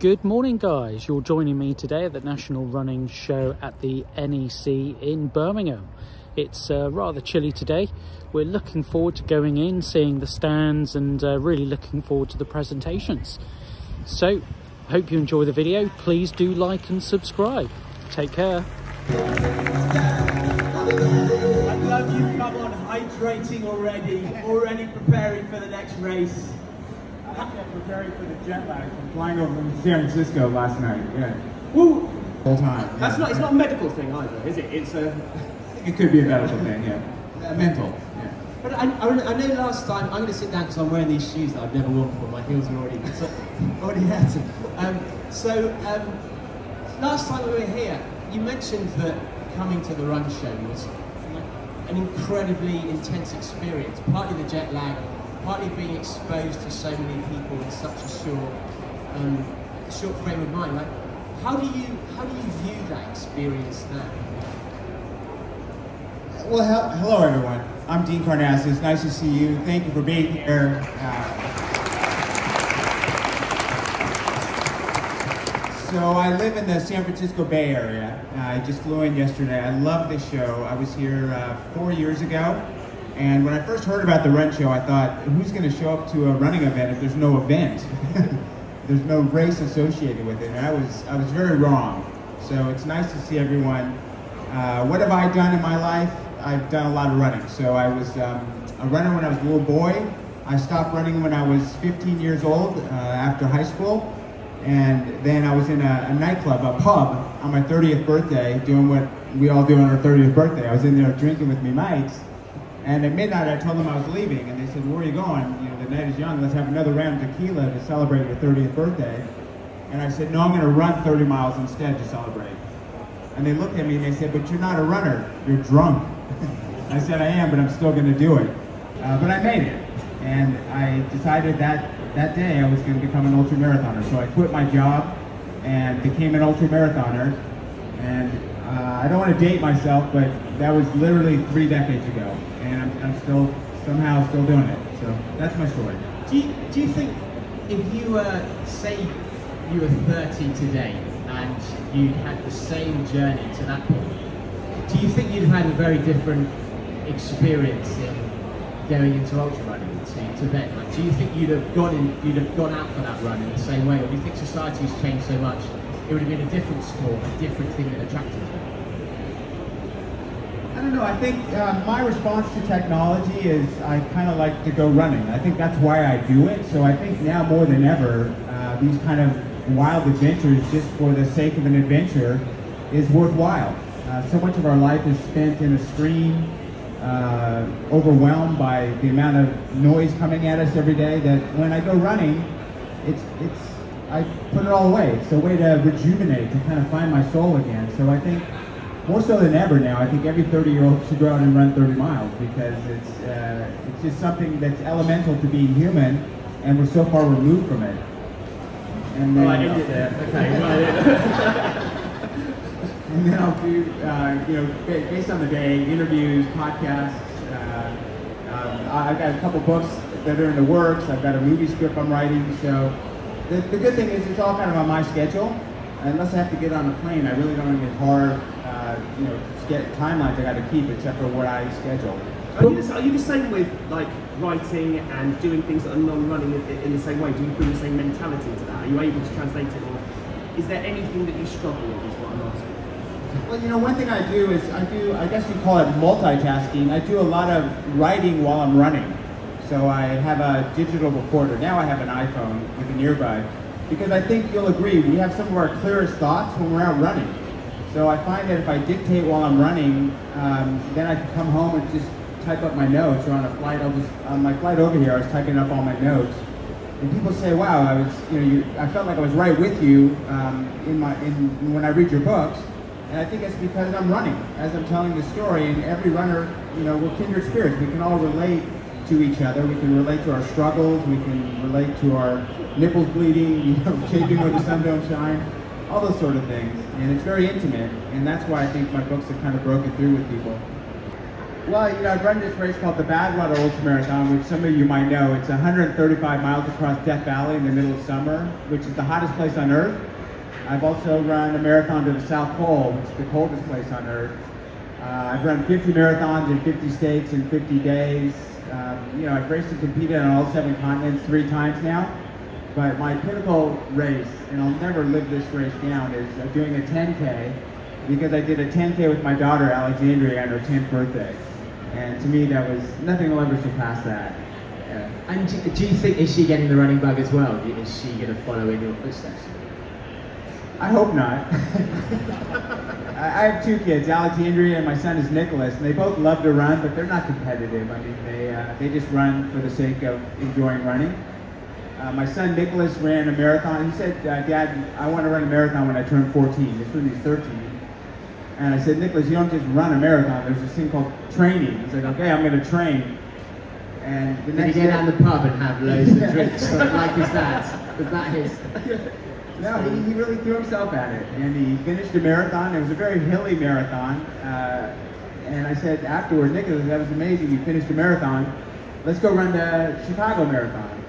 Good morning, guys. You're joining me today at the National Running Show at the NEC in Birmingham. It's uh, rather chilly today. We're looking forward to going in, seeing the stands, and uh, really looking forward to the presentations. So, hope you enjoy the video. Please do like and subscribe. Take care. I love you come on hydrating already, already preparing for the next race. I'm preparing for the jet lag from flying over from San Francisco last night. Yeah, Woo! whole time. That's not. It's not a medical thing either, is it? It's a. It could be a medical thing. Yeah, Uh, mental. Yeah. But I, I, I know last time, I'm going to sit down because I'm wearing these shoes that I've never worn before. My heels are already, so, already hurting. Um, so, um, last time we were here, you mentioned that coming to the run show was like an incredibly intense experience. Partly the jet lag, partly being exposed to so many people in such a short, um, short frame of mind. Like, how do you how do you view that experience now? Well, he- hello everyone. I'm Dean Karnazes. Nice to see you. Thank you for being here. Uh, so I live in the San Francisco Bay Area. Uh, I just flew in yesterday. I love this show. I was here uh, four years ago, and when I first heard about the run show, I thought, who's going to show up to a running event if there's no event? there's no race associated with it. And I was I was very wrong. So it's nice to see everyone. Uh, what have I done in my life? I've done a lot of running. So I was um, a runner when I was a little boy. I stopped running when I was 15 years old uh, after high school. And then I was in a, a nightclub, a pub, on my 30th birthday, doing what we all do on our 30th birthday. I was in there drinking with me mates. And at midnight, I told them I was leaving, and they said, "Where are you going? You know, the night is young. Let's have another round of tequila to celebrate your 30th birthday." And I said, "No, I'm going to run 30 miles instead to celebrate." And they looked at me and they said, "But you're not a runner. You're drunk." I said, "I am, but I'm still going to do it." Uh, but I made it, and I decided that that day I was going to become an ultra marathoner. So I quit my job and became an ultra marathoner. And uh, I don't want to date myself, but that was literally three decades ago, and I'm, I'm still somehow still doing it. So that's my story. Do you, do you think if you were, say, you were 30 today and you had the same journey to that point, do you think you'd had a very different experience in going into ultra running to, to then? Like, do you think you'd have gone in, you'd have gone out for that run in the same way, or do you think society's changed so much it would have been a different sport, a different thing that attracted you? I don't know. I think uh, my response to technology is I kind of like to go running. I think that's why I do it. So I think now more than ever, uh, these kind of wild adventures, just for the sake of an adventure, is worthwhile. Uh, so much of our life is spent in a screen, uh, overwhelmed by the amount of noise coming at us every day. That when I go running, it's it's I put it all away. It's a way to rejuvenate, to kind of find my soul again. So I think more so than ever now, I think every 30 year old should go out and run 30 miles because it's uh, it's just something that's elemental to being human, and we're so far removed from it. And then, Oh, I ended it there. Okay. Well, and then I'll do uh, you know based on the day interviews, podcasts. Uh, um, I've got a couple books that are in the works. I've got a movie script I'm writing. So the, the good thing is it's all kind of on my schedule. Unless I have to get on a plane, I really don't get hard, uh, you know, get timelines I got to keep except for what I schedule. are, you the, are you the same with like writing and doing things that are non-running in, in the same way? Do you bring the same mentality to that? Are you able to translate it, or is there anything that you struggle with? Is what I'm asking. Well, you know, one thing I do is I do, I guess you call it multitasking. I do a lot of writing while I'm running. So I have a digital recorder. Now I have an iPhone with an earbud. Because I think you'll agree, we have some of our clearest thoughts when we're out running. So I find that if I dictate while I'm running, um, then I can come home and just type up my notes. Or on a flight, I'll just, on my flight over here, I was typing up all my notes. And people say, "Wow, I was, you know, you, I felt like I was right with you um, in my, in when I read your books." And I think it's because I'm running as I'm telling the story. And every runner, you know, we're kindred spirits. We can all relate to each other. We can relate to our struggles. We can relate to our nipples bleeding, you know, chafing where the sun don't shine, all those sort of things. And it's very intimate. And that's why I think my books have kind of broken through with people. Well, you know, I've run this race called the Badwater Ultramarathon, which some of you might know. It's 135 miles across Death Valley in the middle of summer, which is the hottest place on Earth. I've also run a marathon to the South Pole, which is the coldest place on Earth. Uh, I've run 50 marathons in 50 states in 50 days. Um, you know, I've raced and competed on all seven continents three times now. But my pinnacle race, and I'll never live this race down, is doing a 10K because I did a 10K with my daughter Alexandria on her 10th birthday. And to me, that was nothing will ever surpass that. Yeah. And do you think, is she getting the running bug as well? Is she going to follow in your footsteps? I hope not. I have two kids, Alexandria and my son is Nicholas, and they both love to run, but they're not competitive. I mean, they, uh, they just run for the sake of enjoying running. Uh, my son Nicholas ran a marathon. He said, uh, Dad, I want to run a marathon when I turn 14. This when he's 13. And I said, Nicholas, you don't just run a marathon. There's this thing called training. He's like, okay, I'm going to train. And the Did next he get day- down the pub and have loads of drinks like like his dad? Was that his? No, he, he really threw himself at it, and he finished a marathon. It was a very hilly marathon, uh, and I said afterward, Nicholas, that was amazing. You finished a marathon. Let's go run the Chicago Marathon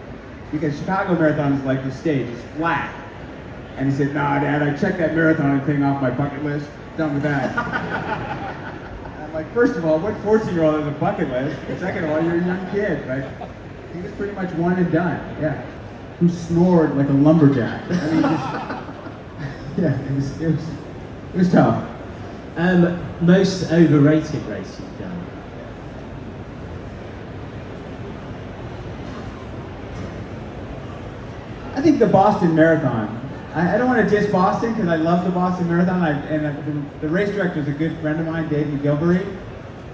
because Chicago Marathon is like the stage; it's flat. And he said, Nah, Dad, I checked that marathon thing off my bucket list. Done with that. I'm like, first of all, what 14-year-old has a bucket list? And second of all, you're a young kid, right? He was pretty much one and done. Yeah. Who snored like a lumberjack. I mean, just, yeah, it was, it was, it was tough. Um, most overrated race you've done? I think the Boston Marathon. I, I don't want to diss Boston because I love the Boston Marathon. I, and uh, the, the race director is a good friend of mine, David. Well,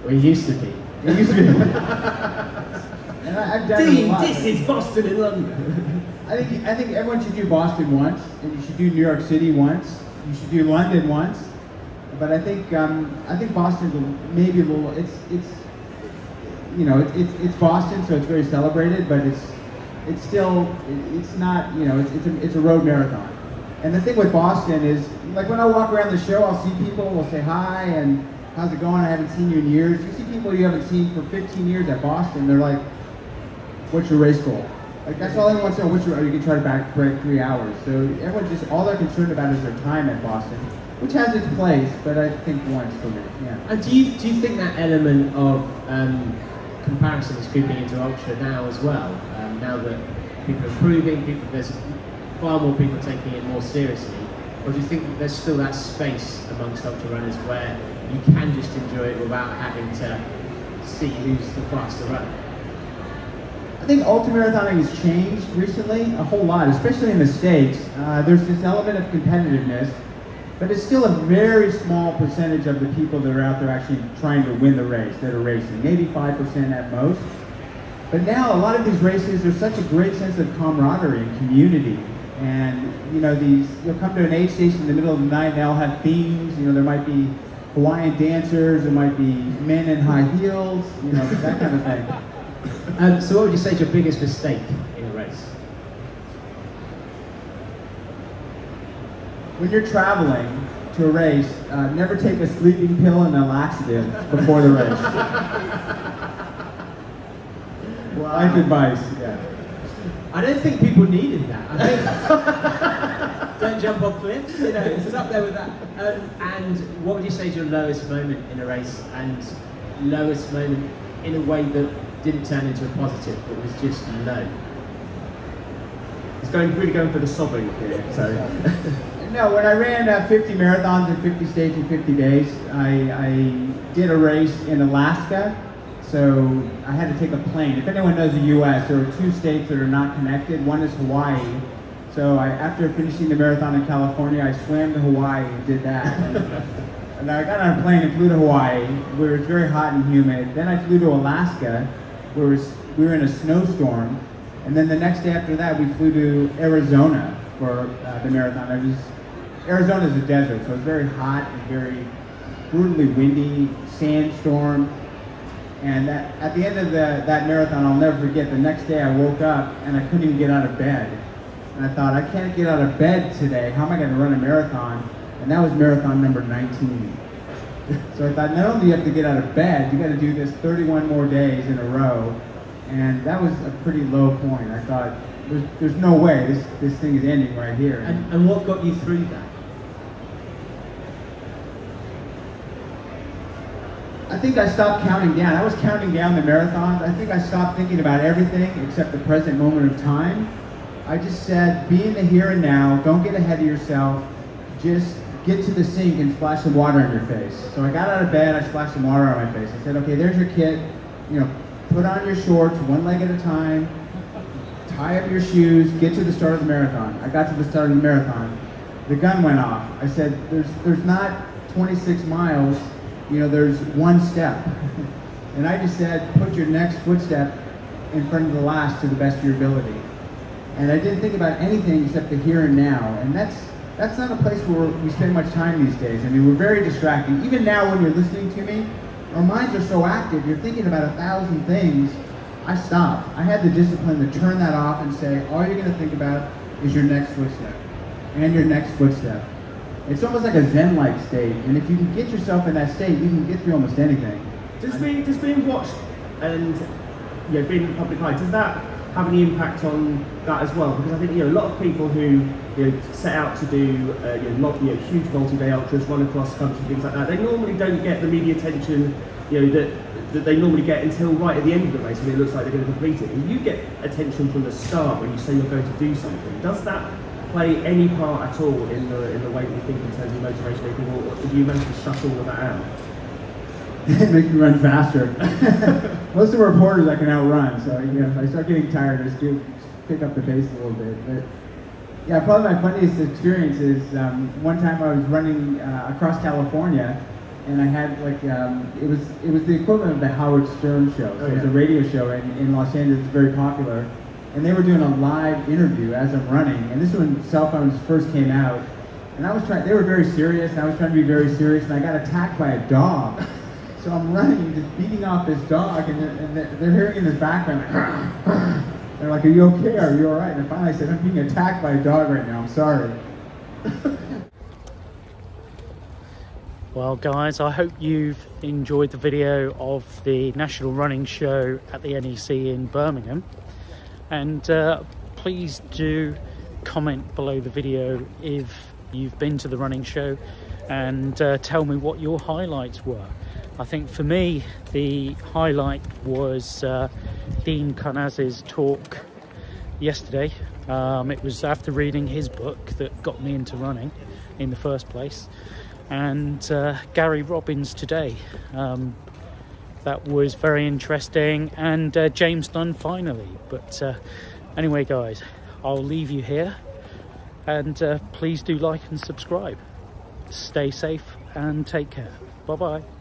he used to be. He used to be. and I, I've done Dean, this is Boston in London. I think I think everyone should do Boston once, and you should do New York City once. You should do London once. But I think um, I think Boston's maybe a little. It's it's you know it's it's, it's Boston, so it's very celebrated, but it's it's still it- it's not you know it's it's a, it's a road marathon. And the thing with Boston is like when I walk around the show, I'll see people, will say hi and how's it going? I haven't seen you in years. You see people you haven't seen for 15 years at Boston. They're like, what's your race goal? Like that's all to know. What's your? You can try to back break three hours. So everyone just all they're concerned about is their time at Boston, which has its place, but I think once for me. Yeah. And do you, do you think that element of um, comparison is creeping into ultra now as well? Um, now that people are improving, people, there's far more people taking it more seriously. Or do you think there's still that space amongst ultra runners where you can just enjoy it without having to see who's the faster runner? I think ultramarathoning has changed recently a whole lot, especially in the states. Uh, there's this element of competitiveness, but it's still a very small percentage of the people that are out there actually trying to win the race that are racing, maybe five percent at most. But now a lot of these races, there's such a great sense of camaraderie and community. And you know, these you'll come to an aid station in the middle of the night, they'll have themes. You know, there might be Hawaiian dancers, there might be men in high heels, you know, that kind of thing. Um, so what would you say is your biggest mistake in a race? When you're traveling to a race, uh, never take a sleeping pill and a laxative before the race. Life advice, yeah. I don't think people needed that. I think don't jump off cliffs. You know, it's up there with that. Um, and what would you say is your lowest moment in a race, and lowest moment in a way that didn't turn into a positive, but was just low? He's going really going for the sobbing here. So No, when I ran uh, 50 marathons in 50 states in 50 days, I, I did a race in Alaska. So I had to take a plane. If anyone knows the U.S., there are two states that are not connected. One is Hawaii. So I, after finishing the marathon in California, I swam to Hawaii and did that. And I got on a plane and flew to Hawaii, where it's very hot and humid. Then I flew to Alaska, it was, we were in a snowstorm. And then the next day after that, we flew to Arizona for uh, the marathon. Arizona is a desert, so it's very hot and very brutally windy, sandstorm. And at the end of the, that marathon, I'll never forget. The next day, I woke up and I couldn't even get out of bed. And I thought, I can't get out of bed today. How am I going to run a marathon? And that was marathon number 19. So I thought, not only do you have to get out of bed, you got to do this 31 more days in a row, and that was a pretty low point. I thought, there's, there's no way this, this thing is ending right here. And, and what got you through that? I think I stopped counting down. I was counting down the marathons. I think I stopped thinking about everything except the present moment of time. I just said, be in the here and now. Don't get ahead of yourself. Just get to the sink and splash some water on your face. So I got out of bed. I splashed some water on my face. I said, okay, there's your kit. You know, put on your shorts one leg at a time. Tie up your shoes. Get to the start of the marathon. I got to the start of the marathon. The gun went off. I said, there's there's not 26 miles you know, there's one step. And I just said, put your next footstep in front of the last to the best of your ability. And I didn't think about anything except the here and now. And that's that's not a place where we spend much time these days. I mean, we're very distracting. Even now when you're listening to me, our minds are so active, you're thinking about a thousand things. I stopped. I had the discipline to turn that off and say, all you're going to think about is your next footstep and your next footstep. It's almost like a Zen-like state, and if you can get yourself in that state, you can get through almost anything. Just being, just being watched and you know, being in the public eye, does that have any impact on that as well? Because I think you know a lot of people who you know, set out to do uh, you, know, you know, huge multi-day ultras, run across country, things like that, they normally don't get the media attention you know that that they normally get until right at the end of the race when it looks like they're going to complete it. And you get attention from the start when you say you're going to do something. Does that play any part at all in the in the way that you think in terms of motivation, anything, or did you manage to shut all of that out? it makes me run faster. Most of the reporters I can outrun, so you know, if I start getting tired, I just do pick up the pace a little bit. But yeah, probably my funniest experience is um, one time I was running uh, across California, and I had like um, it was it was the equivalent of the Howard Stern show. So Oh, it was a radio show in, in Los Angeles, it's very popular, and they were doing a live interview as I'm running, and this is when cell phones first came out, and I was trying. They were very serious, and I was trying to be very serious, and I got attacked by a dog. So I'm running, just beating off this dog, and they're, and they're hearing in the background, like, they're like, "Are you okay? Are you all right?" And finally, I said, "I'm being attacked by a dog right now. I'm sorry." Well, guys, I hope you've enjoyed the video of the National Running Show at the NEC in Birmingham. And uh, please do comment below the video if you've been to the running show and uh, tell me what your highlights were. I think for me, the highlight was uh, Dean Karnazes' talk yesterday. Um, it was after reading his book that got me into running in the first place. And uh, Gary Robbins today. Um, that was very interesting. And uh, James Dunn finally. But uh, anyway, guys, I'll leave you here. And uh, please do like and subscribe. Stay safe and take care. Bye bye.